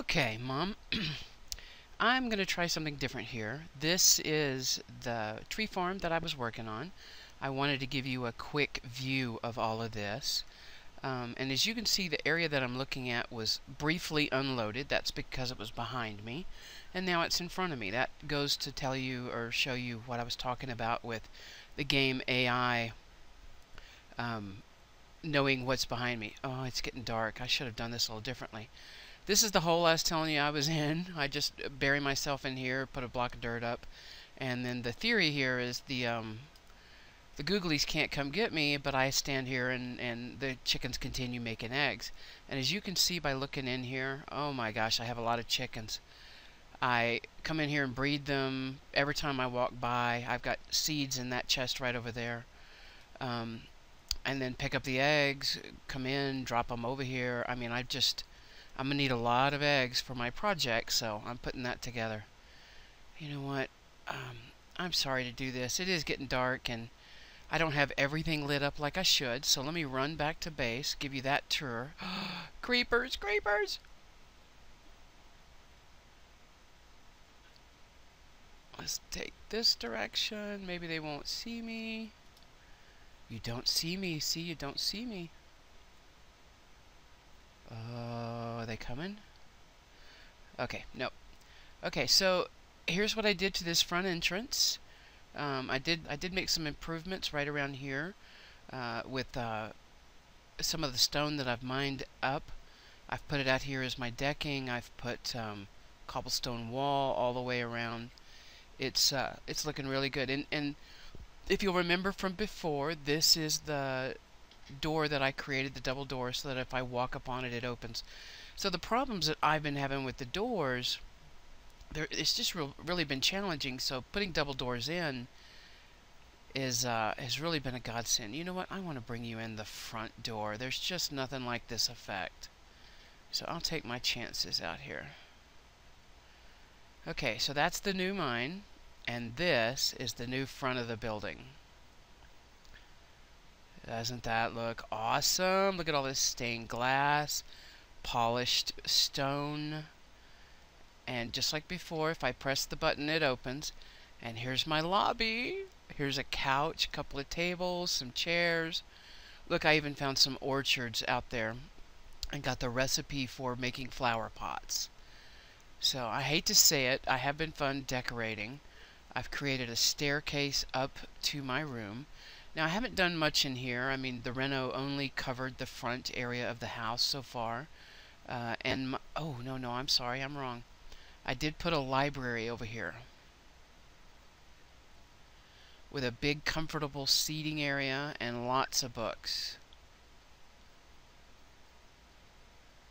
Okay, Mom. I'm going to try something different here. This is the tree farm that I was working on. I wanted to give you a quick view of all of this. Um, and as you can see, the area that I'm looking at was briefly unloaded. That's because it was behind me. And now it's in front of me. That goes to tell you or show you what I was talking about with the game AI um, knowing what's behind me. Oh, it's getting dark. I should have done this a little differently. This is the hole I was telling you I was in. I just bury myself in here, put a block of dirt up, and then the theory here is the um, the googlies can't come get me, but I stand here and, and the chickens continue making eggs. And as you can see by looking in here, oh my gosh, I have a lot of chickens. I come in here and breed them every time I walk by. I've got seeds in that chest right over there. Um, and then pick up the eggs, come in, drop them over here. I mean, I just I'm to need a lot of eggs for my project, so I'm putting that together. You know what? Um, I'm sorry to do this. It is getting dark, and I don't have everything lit up like I should, so let me run back to base, give you that tour. creepers! Creepers! Let's take this direction. Maybe they won't see me. You don't see me. See, you don't see me. Uh, are they coming? Okay, nope. Okay, so here's what I did to this front entrance. Um, I did I did make some improvements right around here uh, with uh, some of the stone that I've mined up. I've put it out here as my decking. I've put um, cobblestone wall all the way around. It's uh, it's looking really good. And and if you'll remember from before, this is the door that I created, the double door, so that if I walk upon it, it opens. So the problems that I've been having with the doors, there, it's just real, really been challenging. So putting double doors in is uh, has really been a godsend. You know what? I want to bring you in the front door. There's just nothing like this effect. So I'll take my chances out here. Okay, so that's the new mine, and this is the new front of the building. Doesn't that look awesome? Look at all this stained glass, polished stone. And just like before, if I press the button, it opens. And here's my lobby. Here's a couch, a couple of tables, some chairs. Look, I even found some orchards out there and got the recipe for making flower pots. So I hate to say it, I have been fun decorating. I've created a staircase up to my room. Now I haven't done much in here. I mean the reno only covered the front area of the house so far. Uh, and my, oh no no I'm sorry I'm wrong. I did put a library over here with a big comfortable seating area and lots of books.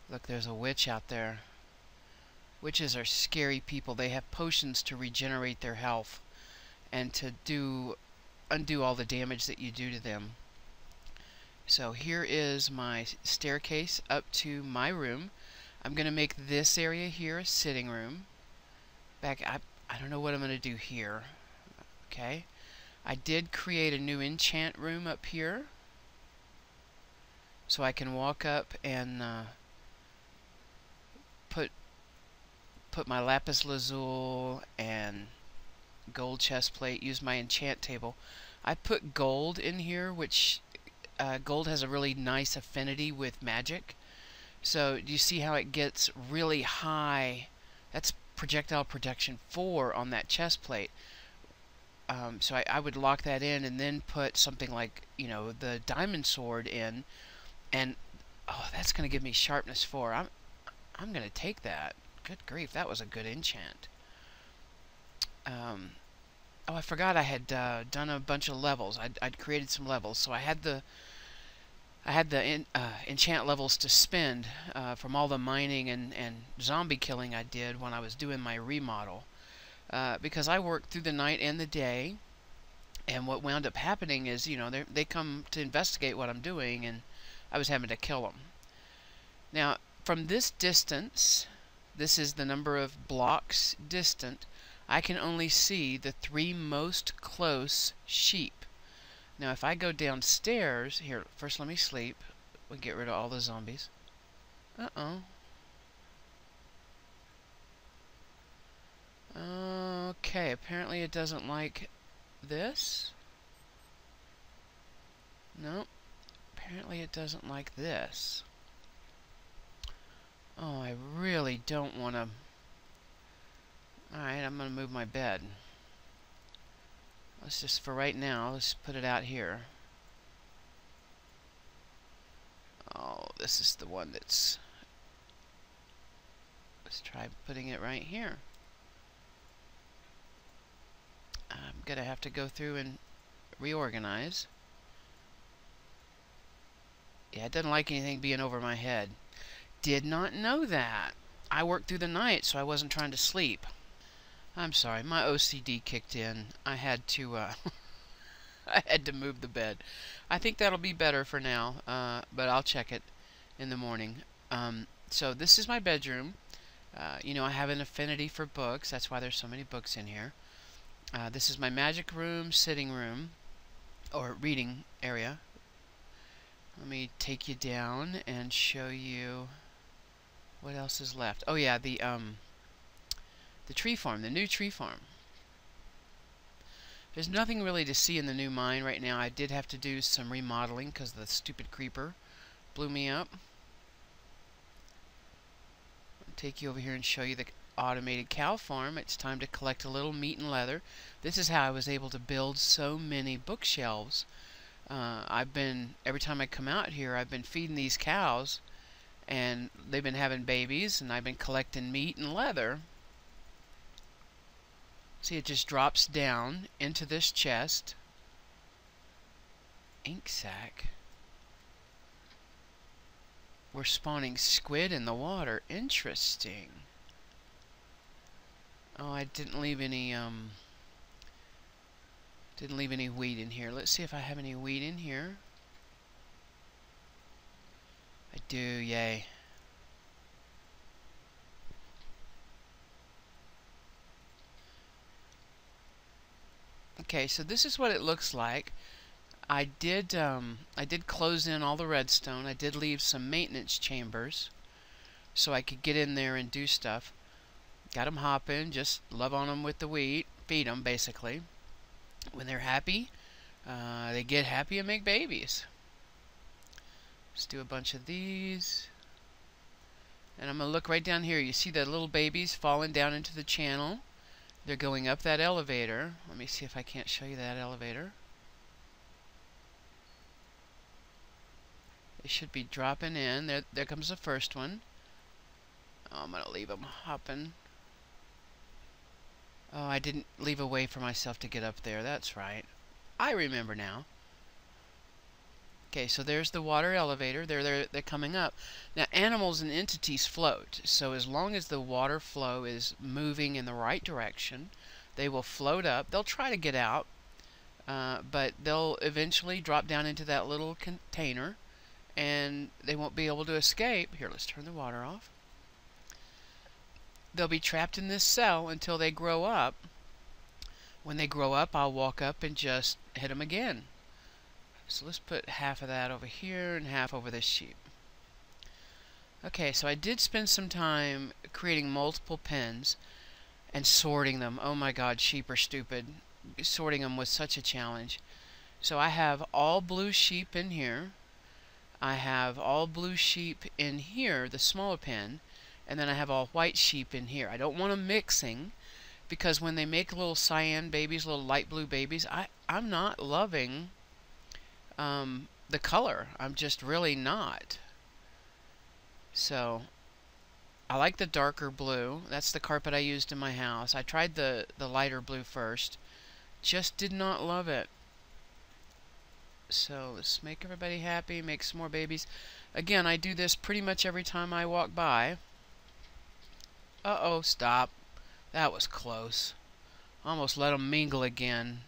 Look there's a witch out there. Witches are scary people. They have potions to regenerate their health and to do undo all the damage that you do to them. So here is my staircase up to my room. I'm going to make this area here a sitting room. Back, I, I don't know what I'm going to do here. Okay. I did create a new enchant room up here. So I can walk up and uh, put put my lapis lazuli and gold chest plate, use my enchant table. I put gold in here, which uh, gold has a really nice affinity with magic. So you see how it gets really high? That's projectile protection 4 on that chest plate. Um, so I, I, would lock that in and then put something like, you know, the diamond sword in. And, oh, that's going to give me sharpness 4. I'm, I'm going to take that. Good grief, that was a good enchant. Um, oh, I forgot I had uh, done a bunch of levels. I'd, I'd, created some levels, so I had the I had the uh, enchant levels to spend uh, from all the mining and, and zombie killing I did when I was doing my remodel. Uh, because I worked through the night and the day, and what wound up happening is, you know, they come to investigate what I'm doing, and I was having to kill them. Now, from this distance, this is the number of blocks distant, I can only see the three most close sheep. Now if I go downstairs, here, first let me sleep. We get rid of all the zombies. Uh-oh. Okay, apparently it doesn't like this. No, apparently it doesn't like this. Oh, I really don't want to... Alright, I'm going to move my bed. Let's just, for right now, let's put it out here. Oh, this is the one that's... Let's try putting it right here. I'm going to have to go through and reorganize. Yeah, it doesn't like anything being over my head. Did not know that. I worked through the night, so I wasn't trying to sleep. I'm sorry, my OCD kicked in. I had to, uh, I had to move the bed. I think that'll be better for now, uh, but I'll check it in the morning. Um, so this is my bedroom. Uh, you know, I have an affinity for books. That's why there's so many books in here. Uh, this is my magic room, sitting room, or reading area. Let me take you down and show you what else is left. Oh yeah, the um, the tree farm, the new tree farm. There's nothing really to see in the new mine right now. I did have to do some remodeling because the stupid creeper blew me up. I'll take you over here and show you the automated cow farm. It's time to collect a little meat and leather. This is how I was able to build so many bookshelves. Uh, I've been, every time I come out here, I've been feeding these cows and they've been having babies and I've been collecting meat and leather. See, it just drops down into this chest. Ink sac. We're spawning squid in the water. Interesting. Oh, I didn't leave any, um... Didn't leave any weed in here. Let's see if I have any weed in here. I do, yay. Okay, so this is what it looks like. I did um, I did close in all the redstone. I did leave some maintenance chambers so I could get in there and do stuff. Got them hopping, just love on them with the wheat, feed them basically. When they're happy, uh, they get happy and make babies. Let's do a bunch of these. And I'm going to look right down here. You see the little babies falling down into the channel. They're going up that elevator. Let me see if I can't show you that elevator. They should be dropping in. There, there comes the first one. Oh, I'm going to leave them hopping. Oh, I didn't leave a way for myself to get up there. That's right. I remember now. Okay, so there's the water elevator. They're, they're, they're coming up. Now, animals and entities float. So as long as the water flow is moving in the right direction, they will float up. They'll try to get out, uh, but they'll eventually drop down into that little container, and they won't be able to escape. Here, let's turn the water off. They'll be trapped in this cell until they grow up. When they grow up, I'll walk up and just hit them again. So let's put half of that over here and half over this sheep. Okay, so I did spend some time creating multiple pens and sorting them. Oh my god, sheep are stupid. Sorting them was such a challenge. So I have all blue sheep in here. I have all blue sheep in here, the smaller pen, and then I have all white sheep in here. I don't want them mixing because when they make little cyan babies, little light blue babies, I, I'm not loving um, the color. I'm just really not. So, I like the darker blue. That's the carpet I used in my house. I tried the, the lighter blue first. Just did not love it. So, let's make everybody happy, make some more babies. Again, I do this pretty much every time I walk by. Uh-oh, stop. That was close. Almost let them mingle again.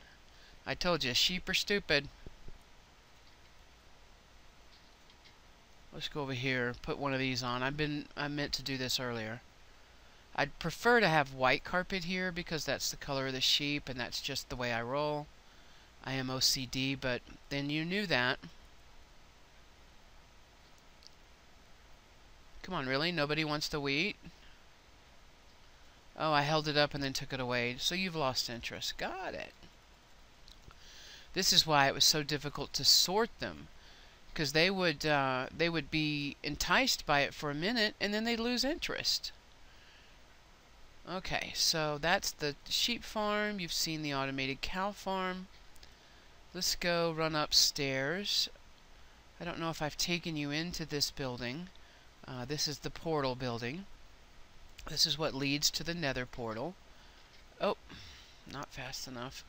I told you, sheep are stupid. Let's go over here, put one of these on. I've been, I meant to do this earlier. I'd prefer to have white carpet here because that's the color of the sheep and that's just the way I roll. I am OCD, but then you knew that. Come on, really? Nobody wants the wheat? Oh, I held it up and then took it away. So you've lost interest. Got it. This is why it was so difficult to sort them, because they would uh, they would be enticed by it for a minute and then they'd lose interest. Okay, so that's the sheep farm. You've seen the automated cow farm. Let's go run upstairs. I don't know if I've taken you into this building. Uh, this is the portal building. This is what leads to the nether portal. Oh, not fast enough.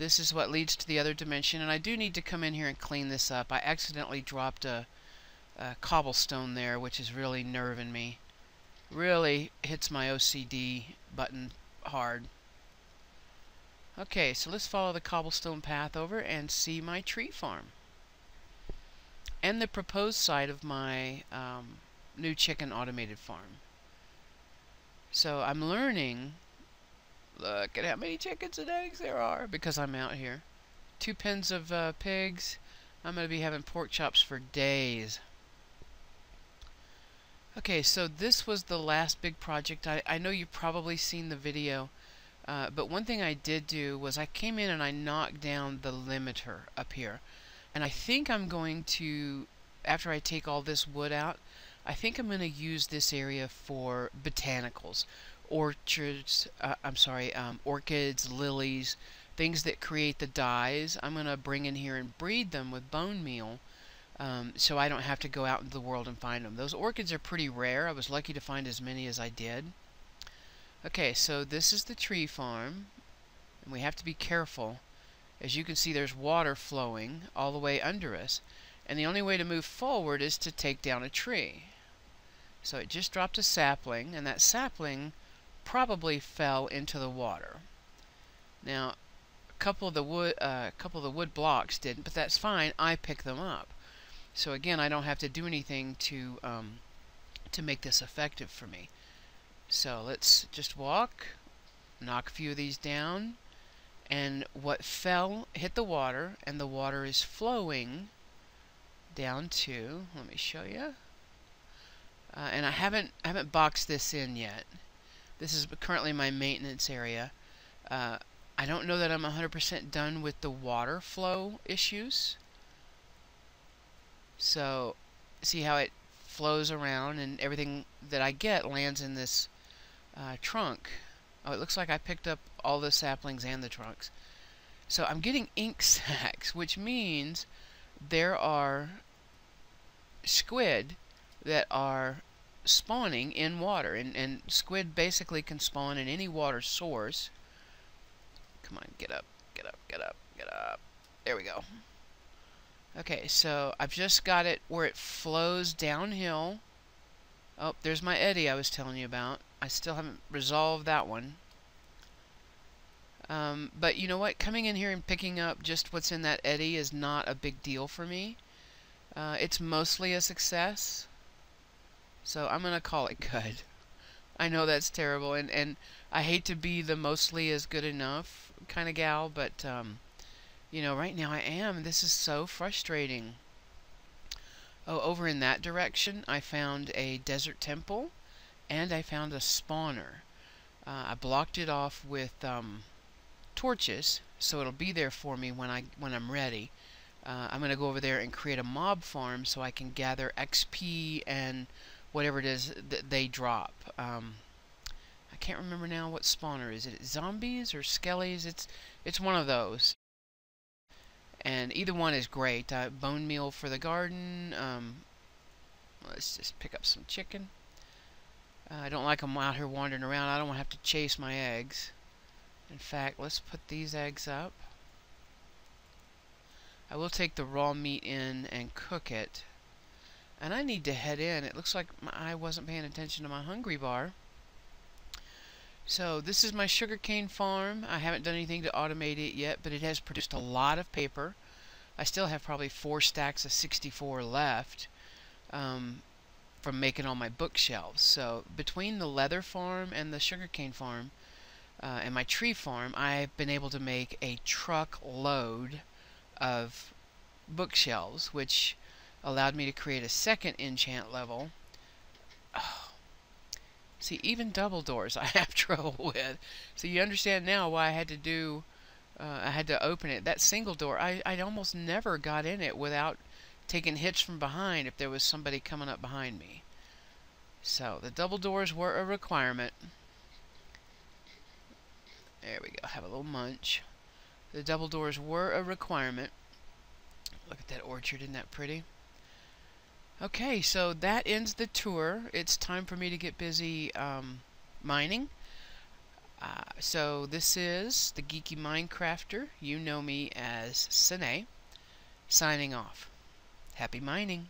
This is what leads to the other dimension, and I do need to come in here and clean this up. I accidentally dropped a, a cobblestone there, which is really nerving me. Really hits my OCD button hard. Okay, so let's follow the cobblestone path over and see my tree farm. And the proposed site of my um, new chicken automated farm. So I'm learning, look at how many chickens and eggs there are because I'm out here. Two pens of uh, pigs. I'm going to be having pork chops for days. Okay, so this was the last big project. I, I know you've probably seen the video, uh, but one thing I did do was I came in and I knocked down the limiter up here. And I think I'm going to, after I take all this wood out, I think I'm going to use this area for botanicals, orchards, uh, I'm sorry, um, orchids, lilies, things that create the dyes. I'm going to bring in here and breed them with bone meal um, so I don't have to go out into the world and find them. Those orchids are pretty rare. I was lucky to find as many as I did. Okay, so this is the tree farm, and we have to be careful. As you can see, there's water flowing all the way under us, and the only way to move forward is to take down a tree. So it just dropped a sapling, and that sapling probably fell into the water. Now, a couple of the wood, uh, couple of the wood blocks didn't, but that's fine. I picked them up. So again, I don't have to do anything to um, to make this effective for me. So let's just walk, knock a few of these down, and what fell hit the water, and the water is flowing down to. Let me show you. Uh, and I haven't I haven't boxed this in yet. This is currently my maintenance area. Uh, I don't know that I'm 100% done with the water flow issues. So see how it flows around and everything that I get lands in this uh, trunk. Oh, it looks like I picked up all the saplings and the trunks. So I'm getting ink sacs, which means there are squid that are spawning in water. And, and squid basically can spawn in any water source. Come on, get up, get up, get up, get up. There we go. Okay, so I've just got it where it flows downhill. Oh, there's my eddy I was telling you about. I still haven't resolved that one. Um, but you know what? Coming in here and picking up just what's in that eddy is not a big deal for me. Uh, it's mostly a success. So I'm going to call it good. I know that's terrible, and, and I hate to be the mostly is good enough kind of gal, but um, you know, right now I am. This is so frustrating. Oh, over in that direction, I found a desert temple, and I found a spawner. Uh, I blocked it off with um, torches, so it'll be there for me when I when I'm ready. Uh, I'm going to go over there and create a mob farm so I can gather XP and whatever it is that they drop. Um, I can't remember now what spawner is it. Zombies or skellies? It's it's one of those and either one is great. Uh, bone meal for the garden. Um, let's just pick up some chicken. Uh, I don't like them out here wandering around. I don't want to have to chase my eggs. In fact, let's put these eggs up. I will take the raw meat in and cook it. And I need to head in. It looks like I wasn't paying attention to my hungry bar. So this is my sugarcane farm. I haven't done anything to automate it yet, but it has produced a lot of paper. I still have probably four stacks of 64 left um, from making all my bookshelves. So between the leather farm and the sugarcane farm uh, and my tree farm, I've been able to make a truck load of bookshelves, which allowed me to create a second enchant level. Oh, See, even double doors I have trouble with. So you understand now why I had to do, uh, I had to open it. That single door, I, I almost never got in it without taking hits from behind if there was somebody coming up behind me. So the double doors were a requirement. There we go, have a little munch. The double doors were a requirement. Look at that orchard, isn't that pretty? Okay, so that ends the tour. It's time for me to get busy um, mining. Uh, so this is the Geeky Minecrafter. You know me as Sine, signing off. Happy mining!